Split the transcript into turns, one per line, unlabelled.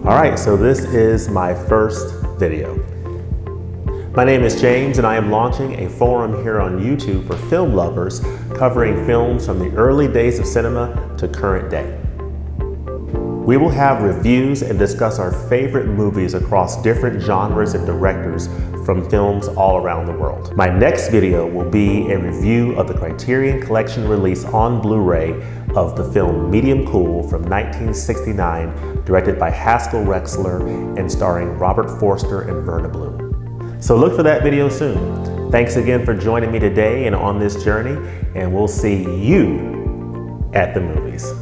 All right, so this is my first video. My name is James and I am launching a forum here on YouTube for film lovers covering films from the early days of cinema to current day. We will have reviews and discuss our favorite movies across different genres and directors from films all around the world. My next video will be a review of the Criterion Collection release on Blu-ray of the film Medium Cool from 1969, directed by Haskell Wexler and starring Robert Forster and Verna Bloom. So look for that video soon. Thanks again for joining me today and on this journey, and we'll see you at the movies.